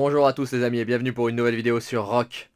Bonjour à tous les amis et bienvenue pour une nouvelle vidéo sur Rock.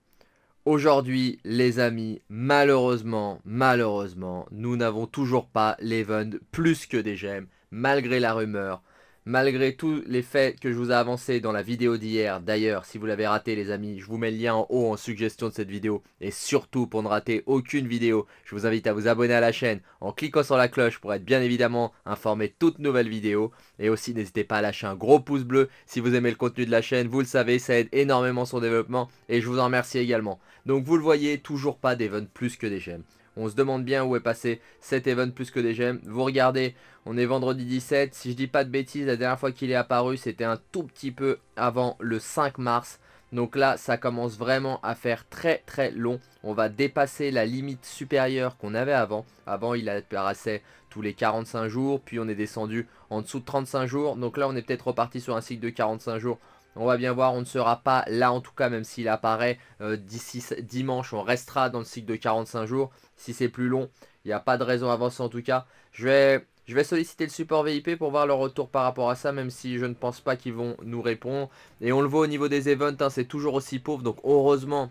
Aujourd'hui les amis, malheureusement, malheureusement, nous n'avons toujours pas l'event plus que des gemmes, malgré la rumeur, Malgré tous les faits que je vous ai avancés dans la vidéo d'hier, d'ailleurs, si vous l'avez raté les amis, je vous mets le lien en haut en suggestion de cette vidéo. Et surtout, pour ne rater aucune vidéo, je vous invite à vous abonner à la chaîne en cliquant sur la cloche pour être bien évidemment informé de toutes nouvelles vidéos. Et aussi, n'hésitez pas à lâcher un gros pouce bleu si vous aimez le contenu de la chaîne. Vous le savez, ça aide énormément son développement et je vous en remercie également. Donc vous le voyez, toujours pas d'event plus que des gemmes. On se demande bien où est passé cet event plus que des gemmes. Vous regardez, on est vendredi 17. Si je dis pas de bêtises, la dernière fois qu'il est apparu, c'était un tout petit peu avant le 5 mars. Donc là, ça commence vraiment à faire très très long. On va dépasser la limite supérieure qu'on avait avant. Avant, il apparaissait tous les 45 jours. Puis on est descendu en dessous de 35 jours. Donc là, on est peut-être reparti sur un cycle de 45 jours. On va bien voir, on ne sera pas là en tout cas, même s'il apparaît euh, d'ici dimanche. On restera dans le cycle de 45 jours. Si c'est plus long, il n'y a pas de raison d'avancer en tout cas. Je vais, je vais solliciter le support VIP pour voir leur retour par rapport à ça, même si je ne pense pas qu'ils vont nous répondre. Et on le voit au niveau des events, hein, c'est toujours aussi pauvre. Donc heureusement,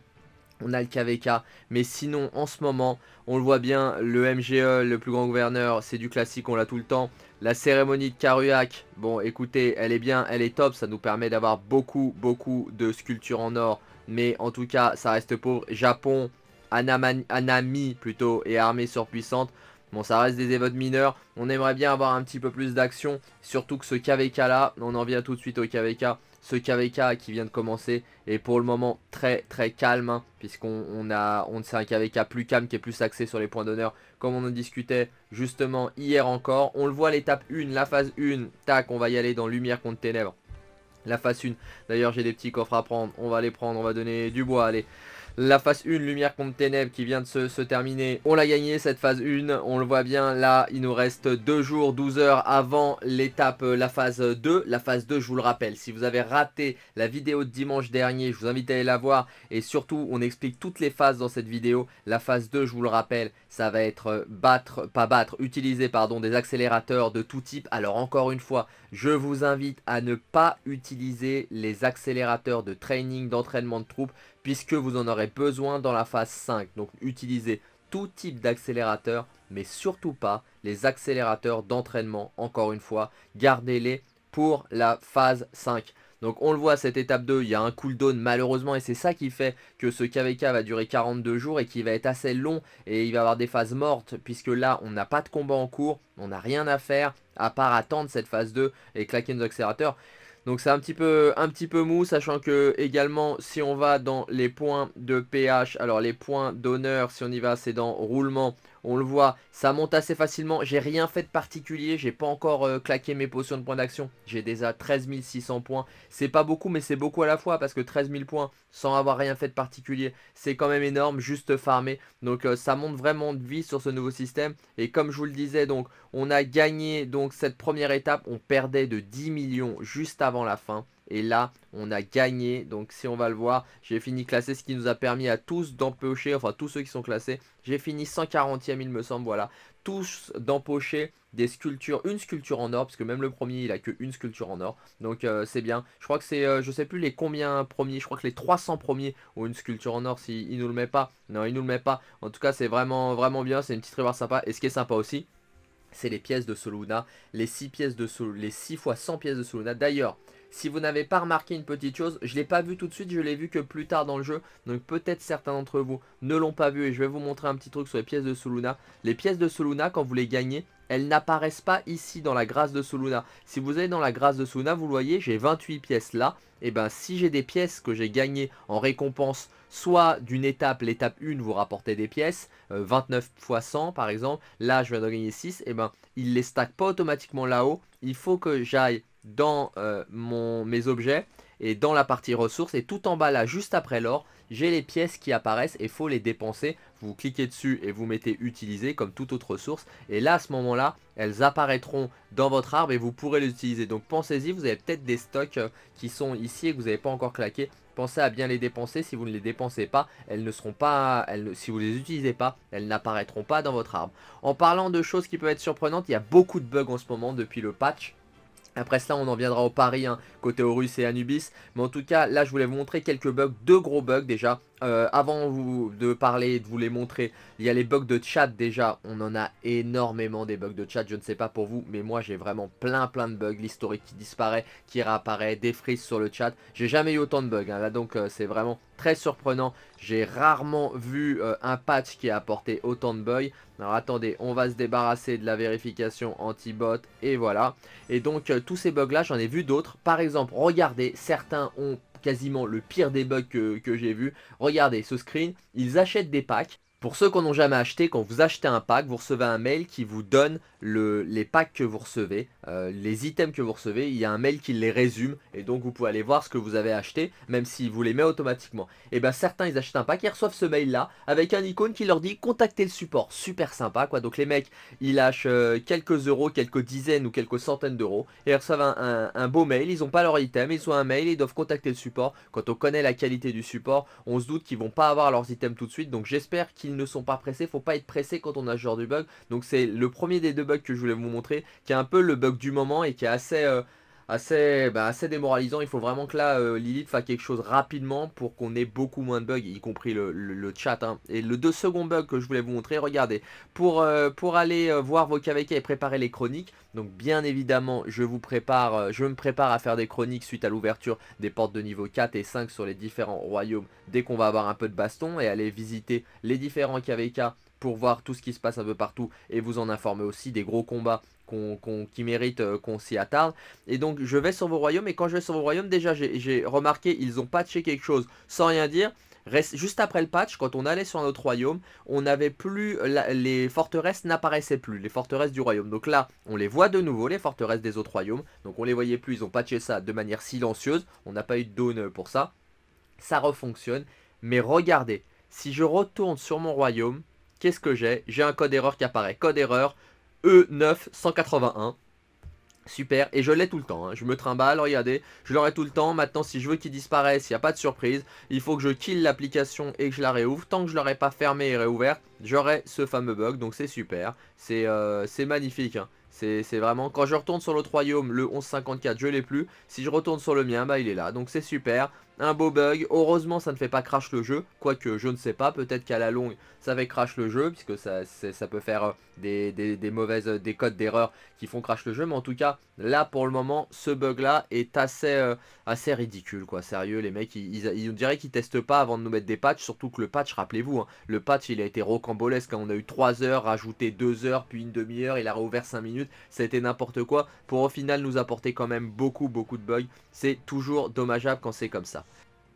on a le KVK. Mais sinon, en ce moment, on le voit bien, le MGE, le plus grand gouverneur, c'est du classique, on l'a tout le temps. La cérémonie de Karuak, bon écoutez, elle est bien, elle est top, ça nous permet d'avoir beaucoup, beaucoup de sculptures en or. Mais en tout cas, ça reste pauvre. Japon, Anami plutôt, et armée surpuissante. Bon, ça reste des évotes mineurs. On aimerait bien avoir un petit peu plus d'action. Surtout que ce KVK là, on en vient tout de suite au KVK. Ce KVK qui vient de commencer est pour le moment très très calme. Hein, puisqu'on a, on, un KVK plus calme qui est plus axé sur les points d'honneur. Comme on en discutait justement hier encore. On le voit l'étape 1, la phase 1. Tac, on va y aller dans lumière contre ténèbres. La phase 1. D'ailleurs, j'ai des petits coffres à prendre. On va les prendre, on va donner du bois. Allez. La phase 1, lumière contre ténèbres qui vient de se, terminer. On l'a gagné cette phase 1, on le voit bien là, il nous reste 2 jours, 12 heures avant l'étape, euh, la phase 2. La phase 2, je vous le rappelle, si vous avez raté la vidéo de dimanche dernier, je vous invite à aller la voir. Et surtout, on explique toutes les phases dans cette vidéo. La phase 2, je vous le rappelle, ça va être euh, battre, pas battre, utiliser pardon, des accélérateurs de tout type. Alors encore une fois, je vous invite à ne pas utiliser les accélérateurs de training, d'entraînement de troupes puisque vous en aurez besoin dans la phase 5. Donc utilisez tout type d'accélérateur, mais surtout pas les accélérateurs d'entraînement, encore une fois, gardez-les pour la phase 5. Donc on le voit cette étape 2, il y a un cooldown malheureusement et c'est ça qui fait que ce KVK va durer 42 jours et qui va être assez long et il va avoir des phases mortes puisque là on n'a pas de combat en cours, on n'a rien à faire à part attendre cette phase 2 et claquer nos accélérateurs. Donc c'est un petit peu un petit peu mou, sachant que également si on va dans les points de pH, alors les points d'honneur, si on y va, c'est dans roulement. On le voit, ça monte assez facilement. J'ai rien fait de particulier, j'ai pas encore euh, claqué mes potions de points d'action. J'ai déjà 13 600 points. C'est pas beaucoup, mais c'est beaucoup à la fois parce que 13 000 points sans avoir rien fait de particulier, c'est quand même énorme, juste farmer. Donc euh, ça monte vraiment de vie sur ce nouveau système. Et comme je vous le disais, donc on a gagné donc cette première étape, on perdait de 10 millions juste avant la fin. Et là, on a gagné. Donc si on va le voir, j'ai fini classé, ce qui nous a permis à tous d'empocher, enfin tous ceux qui sont classés. J'ai fini 140e, il me semble, voilà. Tous d'empocher des sculptures, une sculpture en or, parce que même le premier, il a que une sculpture en or. Donc euh, c'est bien. Je crois que c'est, euh, je sais plus les combien premiers, je crois que les 300 premiers ont une sculpture en or, s'il il nous le met pas. Non, il nous le met pas. En tout cas, c'est vraiment, vraiment bien. C'est une petite reward sympa. Et ce qui est sympa aussi, c'est les pièces de Soluna. Les 6 pièces de Soluna, les 6 fois 100 pièces de Soluna. D'ailleurs, si vous n'avez pas remarqué une petite chose, je ne l'ai pas vu tout de suite, je l'ai vu que plus tard dans le jeu. Donc peut-être certains d'entre vous ne l'ont pas vu et je vais vous montrer un petit truc sur les pièces de Soluna. Les pièces de Soluna, quand vous les gagnez, elles n'apparaissent pas ici dans la grâce de Soluna. Si vous allez dans la grâce de Soluna, vous voyez, j'ai 28 pièces là. Et bien si j'ai des pièces que j'ai gagnées en récompense, soit d'une étape, l'étape 1, vous rapportez des pièces, 29 x 100 par exemple, là je viens de gagner 6, et ben il les stack pas automatiquement là-haut. Il faut que j'aille dans euh, mon, mes objets et dans la partie ressources. Et tout en bas là juste après l'or j'ai les pièces qui apparaissent et faut les dépenser. Vous cliquez dessus et vous mettez utiliser comme toute autre ressource et là à ce moment là elles apparaîtront dans votre arbre et vous pourrez les utiliser. Donc pensez-y vous avez peut-être des stocks euh, qui sont ici et que vous n'avez pas encore claqué. Pensez à bien les dépenser. Si vous ne les dépensez pas elles ne seront pas elles, si vous les utilisez pas elles n'apparaîtront pas dans votre arbre. En parlant de choses qui peuvent être surprenantes il y a beaucoup de bugs en ce moment depuis le patch Après cela, on en viendra au pari, hein, côté Horus et Anubis. Mais en tout cas, là, je voulais vous montrer quelques bugs, deux gros bugs déjà. Euh, avant vous, de parler, de vous les montrer, il y a les bugs de chat déjà. On en a énormément des bugs de chat. Je ne sais pas pour vous, mais moi j'ai vraiment plein plein de bugs. L'historique qui disparaît, qui réapparaît, des frises sur le chat. J'ai jamais eu autant de bugs. Hein. Là donc euh, c'est vraiment très surprenant. J'ai rarement vu euh, un patch qui a apporté autant de bugs. Alors attendez, on va se débarrasser de la vérification anti-bot et voilà. Et donc tous ces bugs là, j'en ai vu d'autres. Par exemple, regardez, certains ont quasiment le pire des bugs que, que j'ai vu. Regardez ce screen, ils achètent des packs. Pour ceux qui n'ont jamais acheté, quand vous achetez un pack, vous recevez un mail qui vous donne les packs que vous recevez, euh, les items que vous recevez, il y a un mail qui les résume et donc vous pouvez aller voir ce que vous avez acheté, même s'il vous les met automatiquement. Et bien certains ils achètent un pack, ils reçoivent ce mail là avec un icône qui leur dit contactez le support, super sympa quoi. Donc les mecs ils lâchent euh, quelques euros, quelques dizaines ou quelques centaines d'euros et ils reçoivent un, beau mail, ils n'ont pas leur item, ils ont un mail, ils doivent contacter le support. Quand on connaît la qualité du support, on se doute qu'ils vont pas avoir leurs items tout de suite, donc j'espère qu'ils ne sont pas pressés, faut pas être pressé quand on a ce genre de bug. Donc c'est le premier des deux bugs que je voulais vous montrer, qui est un peu le bug du moment et qui est assez... Euh, assez, bah, assez démoralisant. Il faut vraiment que là, euh, Lilith fasse quelque chose rapidement pour qu'on ait beaucoup moins de bugs, y compris le, chat. Hein. Et le deux second bug que je voulais vous montrer, regardez, pour, euh, pour aller voir vos KVK et préparer les chroniques, donc bien évidemment, je vous prépare, je me prépare à faire des chroniques suite à l'ouverture des portes de niveau 4 et 5 sur les différents royaumes dès qu'on va avoir un peu de baston et aller visiter les différents KVK pour voir tout ce qui se passe un peu partout et vous en informer aussi des gros combats qui méritent euh, qu'on s'y attarde. Et donc je vais sur vos royaumes et quand je vais sur vos royaumes déjà j'ai remarqué ils ont patché quelque chose sans rien dire. Juste après le patch, quand on allait sur notre royaume, on n'avait plus, les forteresses n'apparaissaient plus, les forteresses du royaume. Donc là, on les voit de nouveau, les forteresses des autres royaumes. Donc on les voyait plus, ils ont patché ça de manière silencieuse. On n'a pas eu de donne pour ça. Ça refonctionne. Mais regardez, si je retourne sur mon royaume, qu'est-ce que j'ai? J'ai un code erreur qui apparaît. Code erreur E9181. Super, et je l'ai tout le temps, hein. je me trimballe, regardez, je l'aurai tout le temps, maintenant si je veux qu'il disparaisse, il n'y a pas de surprise, il faut que je kill l'application et que je la réouvre, tant que je l'aurai pas fermée et réouverte, j'aurai ce fameux bug, donc c'est super, c'est euh, magnifique, hein. c'est vraiment, quand je retourne sur l'autre royaume, le 1154, je l'ai plus, si je retourne sur le mien, bah il est là, donc c'est super, un beau bug. Heureusement, ça ne fait pas crash le jeu. Quoique, je ne sais pas. Peut-être qu'à la longue, ça va crash le jeu. Puisque ça, peut faire euh, des, mauvaises, euh, des codes d'erreur qui font crash le jeu. Mais en tout cas, là, pour le moment, ce bug-là est assez, euh, assez ridicule. quoi. Sérieux, les mecs, ils, ils, ils diraient qu'ils testent pas avant de nous mettre des patchs. Surtout que le patch, rappelez-vous, hein, le patch, il a été rocambolesque. Hein. On a eu 3 heures, rajouté 2 heures, puis une demi-heure. Il a réouvert 5 minutes. Été n'importe quoi. Pour au final nous apporter quand même beaucoup, beaucoup de bugs. C'est toujours dommageable quand c'est comme ça.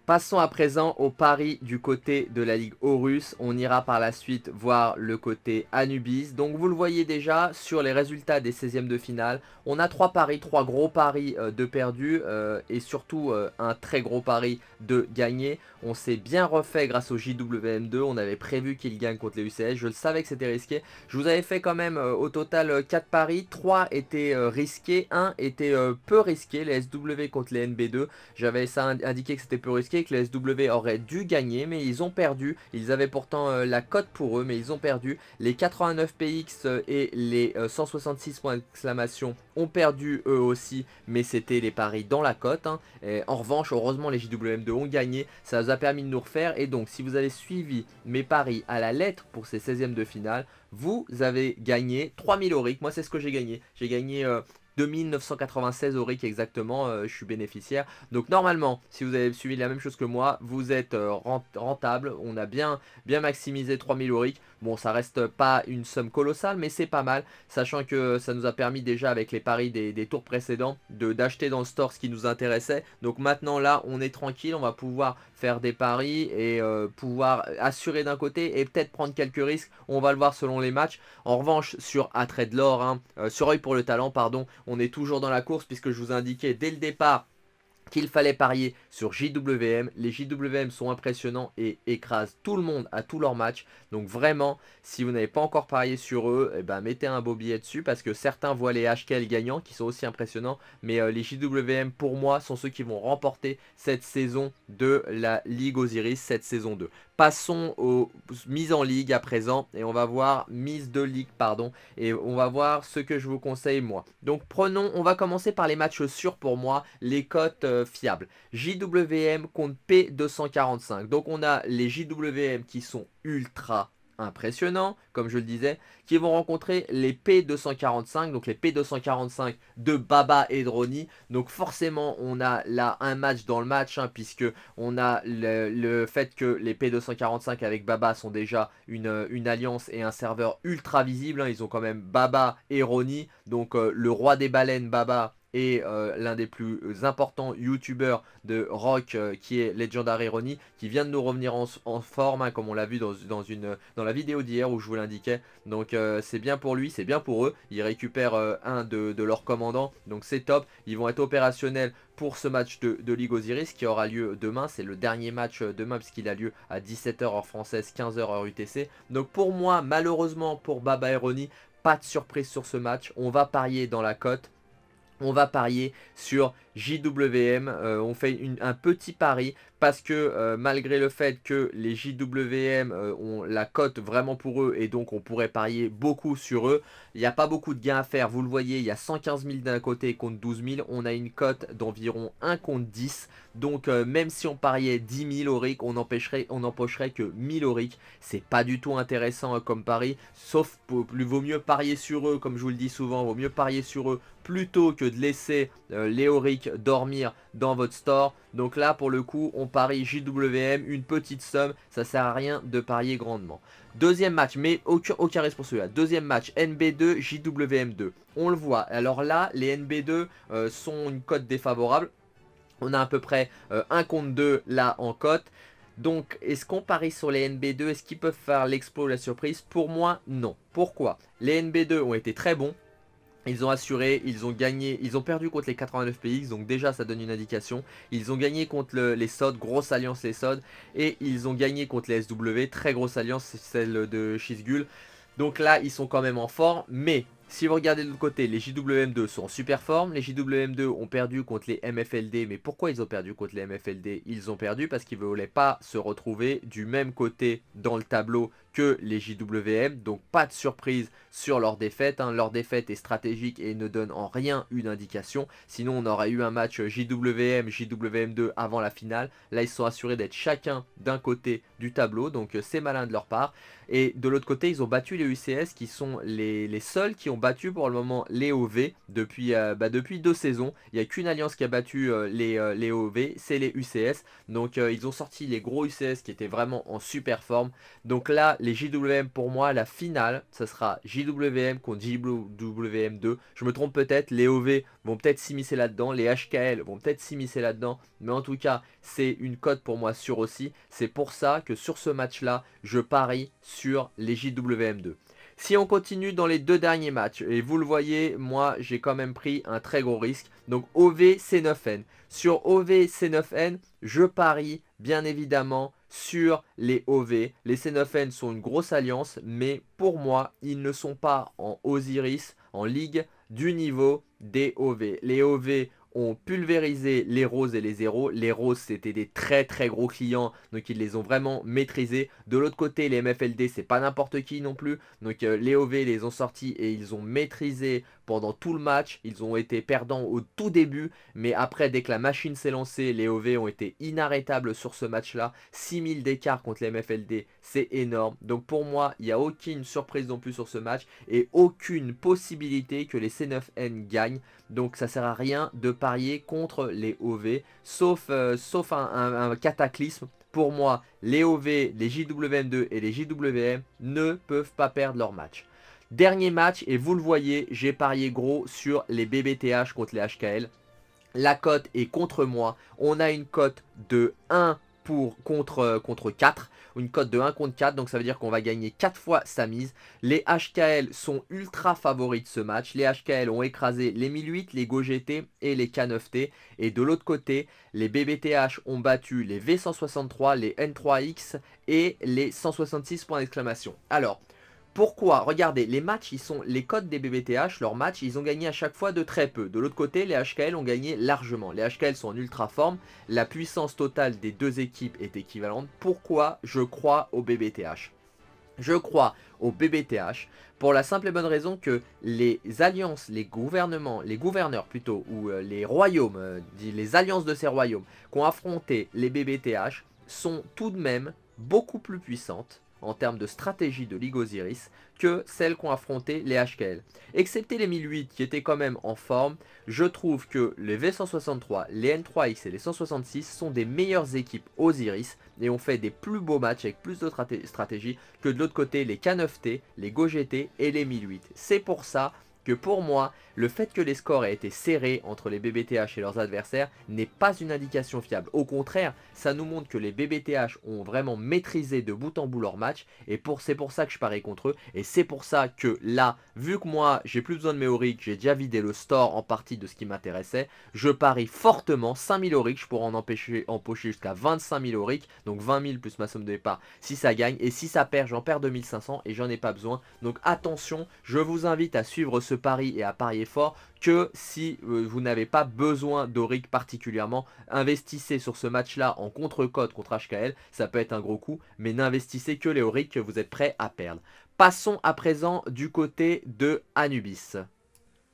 Passons à présent au pari du côté de la Ligue Horus. On ira par la suite voir le côté Anubis. Donc vous le voyez déjà sur les résultats des 16e de finale. On a trois paris, trois gros paris euh, de perdus euh, et surtout euh, un très gros pari de gagné. On s'est bien refait grâce au JWM2. On avait prévu qu'il gagne contre les UCS. Je le savais que c'était risqué. Je vous avais fait quand même au total 4 paris. 3 étaient risqués. 1 était peu risqué. Les SW contre les NB2. J'avais ça indiqué que c'était peu risqué que les SW auraient dû gagner, mais ils ont perdu. Ils avaient pourtant euh, la cote pour eux, mais ils ont perdu. Les 89 PX euh, et les 166 euh, points d'exclamation ont perdu eux aussi, mais c'était les paris dans la cote. Hein. En revanche, heureusement, les JWM2 ont gagné. Ça nous a permis de nous refaire. Et donc, si vous avez suivi mes paris à la lettre pour ces 16e de finale, vous avez gagné 3000 auric. Moi, c'est ce que j'ai gagné. J'ai gagné 2996 auric exactement, euh, je suis bénéficiaire. Donc normalement, si vous avez suivi la même chose que moi, vous êtes euh, rentable. On a bien, bien maximisé 3000 auric. Bon, ça reste pas une somme colossale, mais c'est pas mal. Sachant que ça nous a permis déjà avec les paris des, tours précédents d'acheter dans le store ce qui nous intéressait. Donc maintenant là, on est tranquille, on va pouvoir faire des paris et euh, pouvoir assurer d'un côté et peut-être prendre quelques risques. On va le voir selon les matchs. En revanche, sur Attrait de l'or, hein, sur œil pour le talent, pardon, on est toujours dans la course puisque je vous indiquais dès le départ qu'il fallait parier sur JWM. Les JWM sont impressionnants et écrasent tout le monde à tous leurs matchs. Donc vraiment, si vous n'avez pas encore parié sur eux, eh ben, mettez un beau billet dessus parce que certains voient les HKL gagnants qui sont aussi impressionnants. Mais euh, les JWM, pour moi, sont ceux qui vont remporter cette saison de la Ligue Osiris, cette saison 2. Passons aux mises en ligue à présent et on va voir mise de ligue pardon et on va voir ce que je vous conseille moi. Donc prenons, on va commencer par les matchs sûrs pour moi, les cotes euh, fiables. JWM contre P245. Donc on a les JWM qui sont ultra impressionnants, comme je le disais, qui vont rencontrer les P245, donc les P245 de Baba et Droni. Donc forcément, on a là un match dans le match, hein, puisque on a le, fait que les P245 avec Baba sont déjà une, une alliance et un serveur ultra visible. Hein. Ils ont quand même Baba et Roni, donc euh, le roi des baleines Baba et euh, l'un des plus importants youtubeurs de rock euh, qui est Legendary Ronnie qui vient de nous revenir en, forme hein, comme on l'a vu dans, la vidéo d'hier où je vous l'indiquais. Donc euh, c'est bien pour lui, c'est bien pour eux. Ils récupèrent un de, leurs commandants. Donc c'est top, ils vont être opérationnels pour ce match de, Ligue Osiris qui aura lieu demain, c'est le dernier match demain puisqu'il a lieu à 17h heure française, 15h heure UTC donc pour moi malheureusement pour Baba et Ronnie pas de surprise sur ce match, on va parier dans la cote on va parier sur JWM. Euh, on fait un petit pari parce que euh, malgré le fait que les JWM euh, ont la cote vraiment pour eux et donc on pourrait parier beaucoup sur eux, il n'y a pas beaucoup de gains à faire. Vous le voyez, il y a 115 000 d'un côté contre 12 000. On a une cote d'environ 1 contre 10. Donc même si on pariait 10 000 au RIC, on n'empêcherait on empocherait que 1000 au RIC. C'est pas du tout intéressant comme pari. Sauf, il vaut mieux parier sur eux, comme je vous le dis souvent, vaut mieux parier sur eux plutôt que de laisser les Auric dormir dans votre store. Donc là, pour le coup, on parie JWM, une petite somme. Ça sert à rien de parier grandement. Deuxième match, mais aucun, aucun risque pour celui-là. Deuxième match, NB2, JWM2. On le voit. Alors là, les NB2 euh, sont une cote défavorable. On a à peu près euh, 1 contre 2 là en cote. Donc, est-ce qu'on parie sur les NB2 Est-ce qu'ils peuvent faire l'explo la surprise? Pour moi, non. Pourquoi? Les NB2 ont été très bons. Ils ont assuré, ils ont gagné, ils ont perdu contre les 89 PX, donc déjà ça donne une indication. Ils ont gagné contre les SOD, grosse alliance les SOD, et ils ont gagné contre les SW, très grosse alliance, celle de Shizgul. Donc là, ils sont quand même en forme, mais si vous regardez de l'autre côté, les JWM2 sont en super forme. Les JWM2 ont perdu contre les MFLD. Mais pourquoi ils ont perdu contre les MFLD Ils ont perdu parce qu'ils ne voulaient pas se retrouver du même côté dans le tableau que les JWM. Donc pas de surprise sur leur défaite. Hein. Leur défaite est stratégique et ne donne en rien une indication. Sinon on aurait eu un match JWM, JWM2 avant la finale. Là ils sont assurés d'être chacun d'un côté du tableau. Donc euh, c'est malin de leur part. Et de l'autre côté ils ont battu les UCS qui sont les, les seuls qui ont battu pour le moment les OV depuis, euh, bah, depuis deux saisons. Il n'y a qu'une alliance qui a battu euh, les, les OV, c'est les UCS. Donc ils ont sorti les gros UCS qui étaient vraiment en super forme. Donc là, les JWM pour moi, la finale, ce sera JWM contre JWM2. Je me trompe peut-être, les OV vont peut-être s'immiscer là-dedans, les HKL vont peut-être s'immiscer là-dedans. Mais en tout cas, c'est une cote pour moi sûre aussi. C'est pour ça que sur ce match-là, je parie sur les JWM2. Si on continue dans les deux derniers matchs, et vous le voyez, moi j'ai quand même pris un très gros risque. Donc OV C9N. Sur OV C9N, je parie bien évidemment sur les OV. Les C9N sont une grosse alliance, mais pour moi, ils ne sont pas en Osiris, en ligue, du niveau des OV. Les OV ont pulvérisé les roses et les zéros. Les roses, c'était des très très gros clients, donc ils les ont vraiment maîtrisés. De l'autre côté, les MFLD, c'est pas n'importe qui non plus. Donc euh, les OV les ont sortis et ils ont maîtrisé pendant tout le match. Ils ont été perdants au tout début, mais après, dès que la machine s'est lancée, les OV ont été inarrêtables sur ce match-là. 6000 d'écart contre les MFLD, c'est énorme. Donc pour moi, il n'y a aucune surprise non plus sur ce match et aucune possibilité que les C9N gagnent. Donc ça sert à rien de parier contre les OV, sauf, euh, sauf un, cataclysme. Pour moi, les OV, les JWM2 et les JWM ne peuvent pas perdre leur match. Dernier match, et vous le voyez, j'ai parié gros sur les BBTH contre les HKL. La cote est contre moi. On a une cote de 1 pour, contre, euh, contre 4, une cote de 1 contre 4, donc ça veut dire qu'on va gagner 4 fois sa mise. Les HKL sont ultra favoris de ce match, les HKL ont écrasé les 1008, les GoGT et les K9T, et de l'autre côté, les BBTH ont battu les V163, les N3X et les 166 points d'exclamation. Alors, pourquoi? Regardez, les matchs, ils sont les codes des BBTH, leurs matchs, ils ont gagné à chaque fois de très peu. De l'autre côté, les HKL ont gagné largement. Les HKL sont en ultra forme. La puissance totale des deux équipes est équivalente. Pourquoi je crois au BBTH Je crois au BBTH pour la simple et bonne raison que les alliances, les gouvernements, les gouverneurs plutôt, ou euh, les royaumes, euh, les alliances de ces royaumes qui ont affronté les BBTH sont tout de même beaucoup plus puissantes en termes de stratégie de Ligue Osiris que celles qu'ont affronté les HKL. Excepté les 1008 qui étaient quand même en forme, je trouve que les V163, les N3X et les 166 sont des meilleures équipes Osiris et ont fait des plus beaux matchs avec plus de stratégie que de l'autre côté les K9T, les GoGT et les 1008. C'est pour ça que pour moi, le fait que les scores aient été serrés entre les BBTH et leurs adversaires n'est pas une indication fiable. Au contraire, ça nous montre que les BBTH ont vraiment maîtrisé de bout en bout leur match et pour, c'est pour ça que je parie contre eux et c'est pour ça que là, vu que moi j'ai plus besoin de mes auriques, j'ai déjà vidé le store en partie de ce qui m'intéressait, je parie fortement 5000 auriques, je pourrais en empêcher, empocher jusqu'à 25 000 auriques, donc 20 000 plus ma somme de départ si ça gagne et si ça perd, j'en perds 2500 et j'en ai pas besoin. Donc attention, je vous invite à suivre ce pari et à parier fort que si euh, vous n'avez pas besoin d'Auric particulièrement, investissez sur ce match-là en contre-code contre HKL, ça peut être un gros coup, mais n'investissez que les Auric que vous êtes prêt à perdre. Passons à présent du côté de Anubis.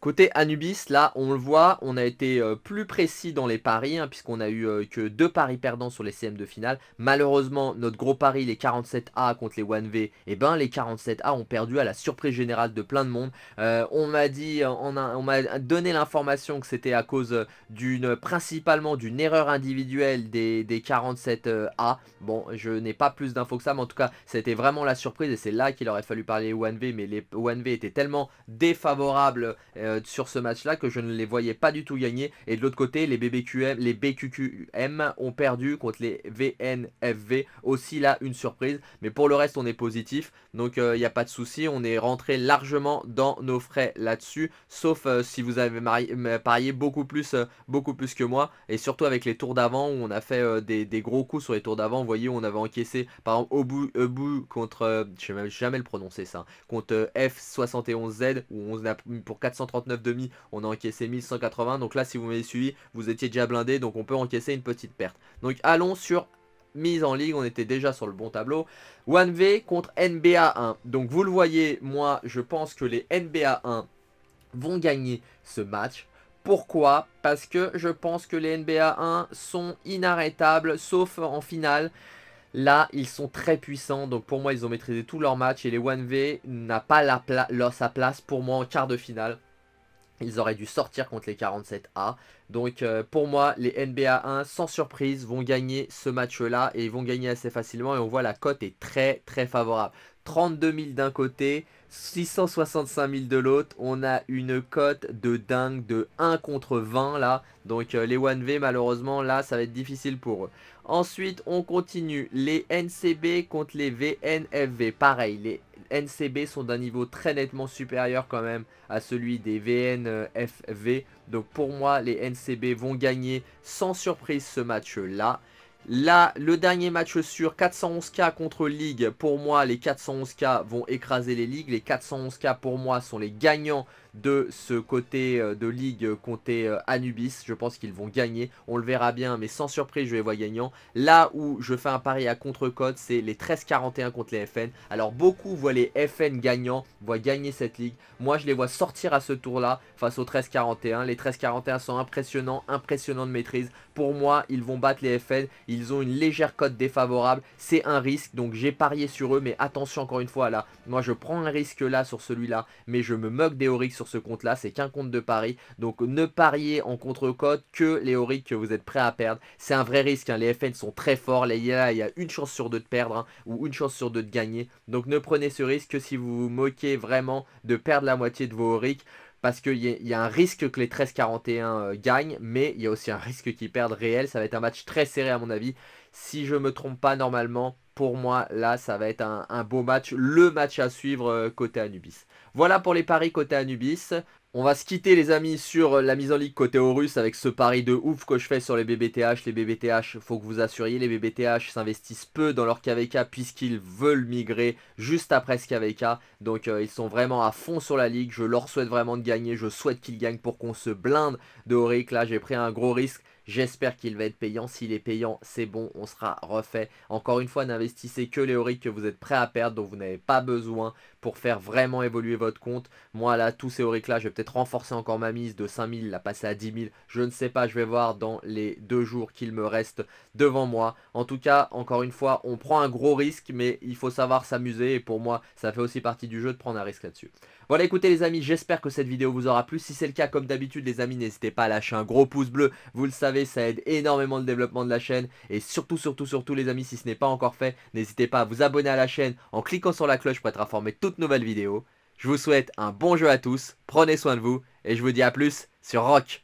Côté Anubis, là, on le voit, on a été euh, plus précis dans les paris, hein, puisqu'on a eu euh, que deux paris perdants sur les CM de finale. Malheureusement, notre gros pari, les 47A contre les 1V, et eh ben les 47A ont perdu à la surprise générale de plein de monde. Euh, on m'a dit, on, m'a donné l'information que c'était à cause d'une, principalement d'une erreur individuelle des, des 47A. Bon, je n'ai pas plus d'infos que ça, mais en tout cas, c'était vraiment la surprise, et c'est là qu'il aurait fallu parler 1V, mais les 1V étaient tellement défavorables. Sur ce match-là que je ne les voyais pas du tout gagner. Et de l'autre côté, les BBQM, les BQQM ont perdu contre les VNFV. Aussi là, une surprise. Mais pour le reste, on est positif. Donc il euh, n'y a pas de souci. On est rentré largement dans nos frais là-dessus. Sauf euh, si vous avez parié beaucoup plus, beaucoup plus que moi. Et surtout avec les tours d'avant où on a fait des, gros coups sur les tours d'avant. Vous voyez, on avait encaissé par exemple Obu, Obu contre, je ne vais jamais le prononcer ça, contre F71Z où on a pour 430 on a encaissé 1180. Donc là, si vous m'avez suivi, vous étiez déjà blindé. Donc on peut encaisser une petite perte. Donc allons sur mise en ligue, on était déjà sur le bon tableau. 1V contre NBA 1. Donc vous le voyez, moi je pense que les NBA 1 vont gagner ce match. Pourquoi? Parce que je pense que les NBA 1 sont inarrêtables, sauf en finale. Là, ils sont très puissants, donc pour moi, ils ont maîtrisé tous leurs matchs. Et les 1V n'a pas sa place pour moi en quart de finale. Ils auraient dû sortir contre les 47A. Donc euh, pour moi, les NBA 1, sans surprise, vont gagner ce match-là. Et ils vont gagner assez facilement. Et on voit la cote est très très favorable. 32 000 d'un côté, 665 000 de l'autre. On a une cote de dingue de 1 contre 20 là. Donc euh, les 1V malheureusement là ça va être difficile pour eux. Ensuite on continue. Les NCB contre les VNFV. Pareil, les NCB sont d'un niveau très nettement supérieur quand même à celui des VNFV. Donc pour moi les NCB vont gagner sans surprise ce match là. Là, le dernier match sur 411k contre Ligue, pour moi, les 411k vont écraser les ligues. Les 411k, pour moi, sont les gagnants de ce côté euh, de ligue côté euh, Anubis. Je pense qu'ils vont gagner. On le verra bien, mais sans surprise, je les vois gagnants. Là où je fais un pari à contre-code, c'est les 13-41 contre les FN. Alors beaucoup voient les FN gagnants, voient gagner cette ligue. Moi, je les vois sortir à ce tour-là face aux 13-41. Les 13-41 sont impressionnants, impressionnants de maîtrise. Pour moi, ils vont battre les FN. Ils ont une légère cote défavorable. C'est un risque, donc j'ai parié sur eux. Mais attention encore une fois là, moi je prends un risque là sur celui-là. Mais je me moque des Oryx ce compte-là. C'est qu'un compte de pari. Donc ne pariez en contre-code que les Auric que vous êtes prêt à perdre. C'est un vrai risque. Hein. Les FN sont très forts. Là, il y a une chance sur deux de perdre hein, ou une chance sur deux de gagner. Donc ne prenez ce risque que si vous vous moquez vraiment de perdre la moitié de vos Auric. parce qu'il y, y, a un risque que les 13-41 euh, gagnent, mais il y a aussi un risque qu'ils perdent réel. Ça va être un match très serré à mon avis. Si je me trompe pas normalement, pour moi, là, ça va être un, beau match. Le match à suivre euh, côté Anubis. Voilà pour les paris côté Anubis. On va se quitter les amis sur la mise en ligue côté Horus avec ce pari de ouf que je fais sur les BBTH. Les BBTH, faut que vous assuriez, les BBTH s'investissent peu dans leur KVK puisqu'ils veulent migrer juste après ce KVK. Donc euh, ils sont vraiment à fond sur la ligue. Je leur souhaite vraiment de gagner. Je souhaite qu'ils gagnent pour qu'on se blinde de Auric. Là j'ai pris un gros risque. J'espère qu'il va être payant. S'il est payant, c'est bon, on sera refait. Encore une fois, n'investissez que les Auric que vous êtes prêt à perdre, dont vous n'avez pas besoin pour faire vraiment évoluer votre compte. Moi là, tous ces Auric là, je vais peut-être renforcer encore ma mise de 5000, la passer à 10 000. Je ne sais pas, je vais voir dans les deux jours qu'il me reste devant moi. En tout cas, encore une fois, on prend un gros risque, mais il faut savoir s'amuser. Et pour moi, ça fait aussi partie du jeu de prendre un risque là-dessus. Voilà, écoutez les amis, j'espère que cette vidéo vous aura plu. Si c'est le cas, comme d'habitude les amis, n'hésitez pas à lâcher un gros pouce bleu. Vous le savez, ça aide énormément le développement de la chaîne. Et surtout, surtout, surtout les amis, si ce n'est pas encore fait, n'hésitez pas à vous abonner à la chaîne en cliquant sur la cloche pour être informé de toutes nouvelles vidéos. Je vous souhaite un bon jeu à tous, prenez soin de vous, et je vous dis à plus sur Rock